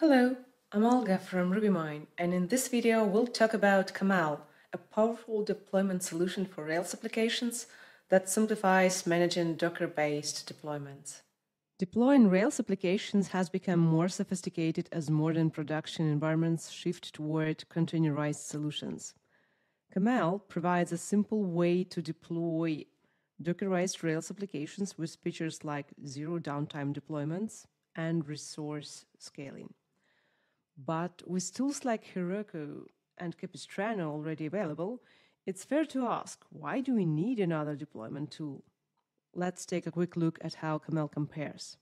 Hello, I'm Olga from RubyMine, and in this video we'll talk about Kamal, a powerful deployment solution for Rails applications that simplifies managing Docker-based deployments. Deploying Rails applications has become more sophisticated as modern production environments shift toward containerized solutions. Kamal provides a simple way to deploy Dockerized Rails applications with features like zero downtime deployments and resource scaling. But with tools like Heroku and Capistrano already available, it's fair to ask, why do we need another deployment tool? Let's take a quick look at how Kamal compares.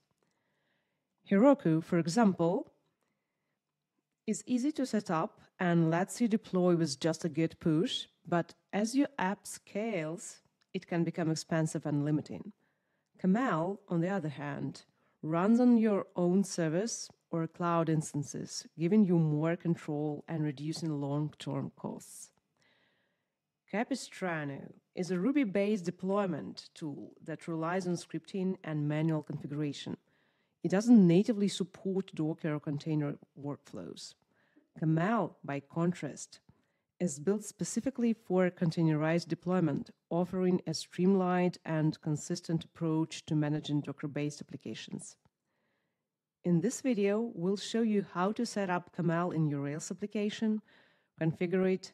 Heroku, for example, is easy to set up and lets you deploy with just a git push, but as your app scales, it can become expensive and limiting. Kamal, on the other hand, runs on your own service or cloud instances, giving you more control and reducing long-term costs. Capistrano is a Ruby-based deployment tool that relies on scripting and manual configuration. It doesn't natively support Docker or container workflows. Kamal, by contrast, is built specifically for containerized deployment, offering a streamlined and consistent approach to managing Docker-based applications. In this video, we'll show you how to set up Kamal in your Rails application, configure it,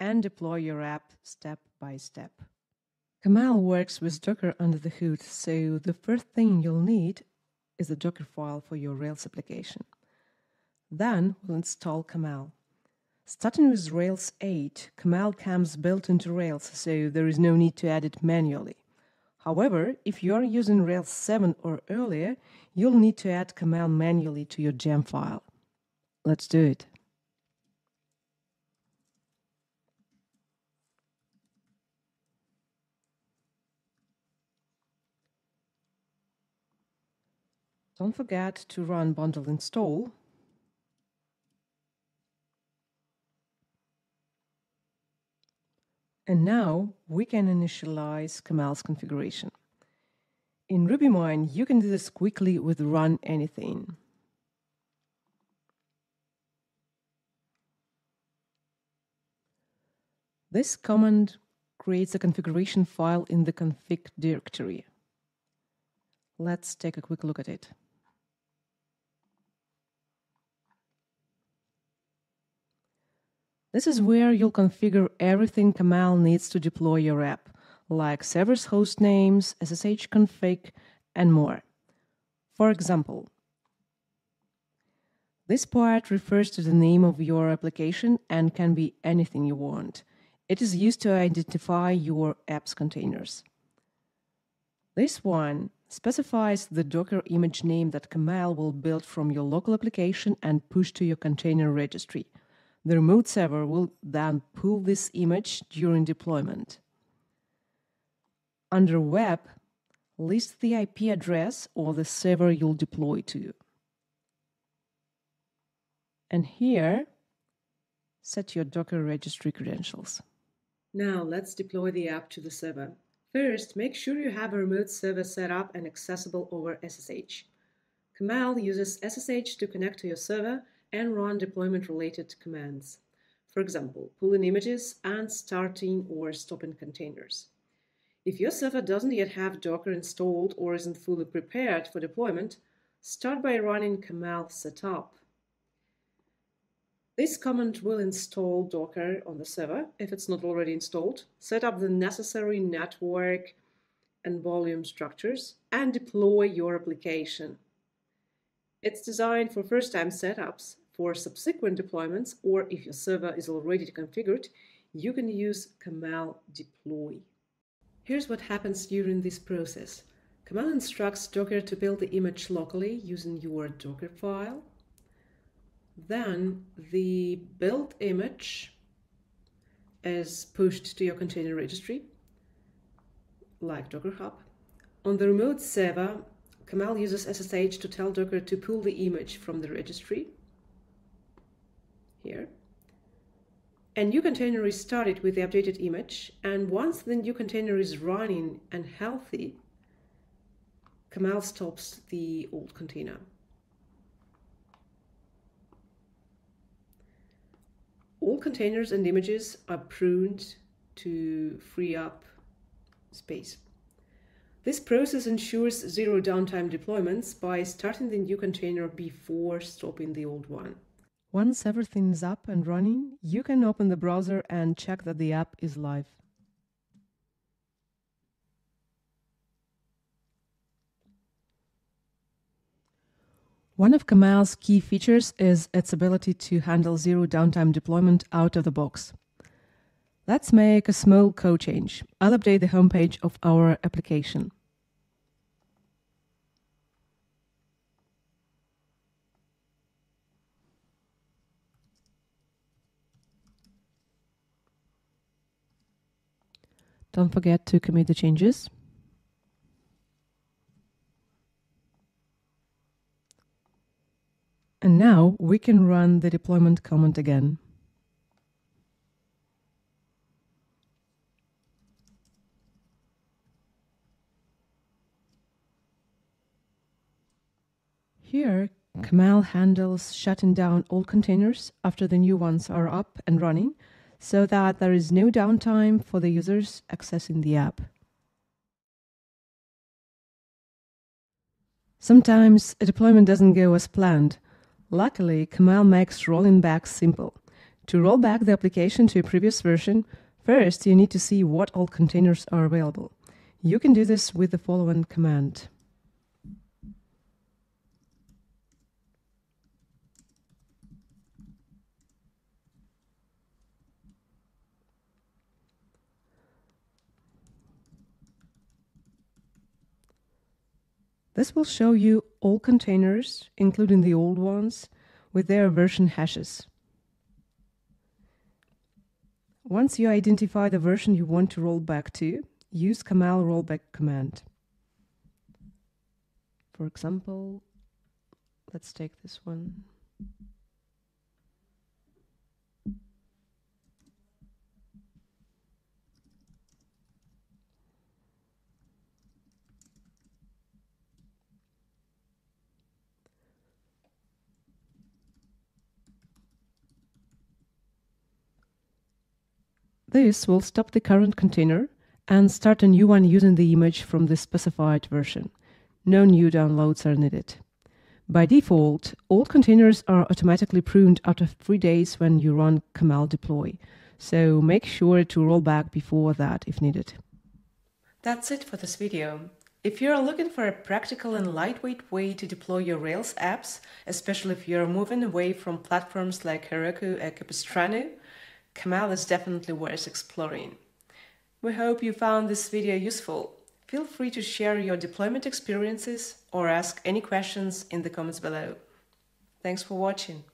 and deploy your app step by step. Kamal works with Docker under the hood, so the first thing you'll need is a Docker file for your Rails application. Then we'll install Kamal. Starting with Rails 8, Kamal comes built into Rails, so there is no need to add it manually. However, if you are using Rails 7 or earlier, you'll need to add Kamal manually to your gem file. Let's do it. Don't forget to run bundle install And now we can initialize Kamal's configuration. In RubyMine, you can do this quickly with run anything. This command creates a configuration file in the config directory. Let's take a quick look at it. This is where you'll mm-hmm. configure everything Kamal needs to deploy your app, like servers host names, SSH config, and more. For example, this part refers to the name of your application and can be anything you want. It is used to identify your app's containers. This one specifies the Docker image name that Kamal will build from your local application and push to your container registry. The remote server will then pull this image during deployment. Under Web, list the IP address or the server you'll deploy to. And here, set your Docker registry credentials. Now let's deploy the app to the server. First, make sure you have a remote server set up and accessible over SSH. Kamal uses SSH to connect to your server and run deployment-related commands. For example, pulling images and starting or stopping containers. If your server doesn't yet have Docker installed or isn't fully prepared for deployment, start by running Kamal setup. This command will install Docker on the server if it's not already installed, set up the necessary network and volume structures, and deploy your application. It's designed for first-time setups for subsequent deployments, or if your server is already configured, you can use Kamal deploy. Here's what happens during this process. Kamal instructs Docker to build the image locally using your Docker file. Then the build image is pushed to your container registry, like Docker Hub. On the remote server, Kamal uses SSH to tell Docker to pull the image from the registry here. A new container is started with the updated image, and once the new container is running and healthy, Kamal stops the old container. all containers and images are pruned to free up space. This process ensures zero downtime deployments by starting the new container before stopping the old one. Once everything is up and running, you can open the browser and check that the app is live. One of Kamal's key features is its ability to handle zero downtime deployment out of the box. Let's make a small code change. I'll update the homepage of our application. Don't forget to commit the changes. And now we can run the deployment command again. Here, Kamal handles shutting down all containers after the new ones are up and running so that there is no downtime for the users accessing the app. Sometimes a deployment doesn't go as planned. Luckily, Kamal makes rolling back simple. To roll back the application to a previous version, first you need to see what all containers are available. You can do this with the following command. This will show you all containers, including the old ones, with their version hashes. Once you identify the version you want to roll back to, use Kamal rollback command. For example, let's take this one. This will stop the current container and start a new one using the image from the specified version. No new downloads are needed. By default, all containers are automatically pruned after three days when you run Kamal deploy, so make sure to roll back before that if needed. That's it for this video. If you're looking for a practical and lightweight way to deploy your Rails apps, especially if you're moving away from platforms like Heroku or Capistrano, Kamal is definitely worth exploring. We hope you found this video useful. Feel free to share your deployment experiences or ask any questions in the comments below. Thanks for watching.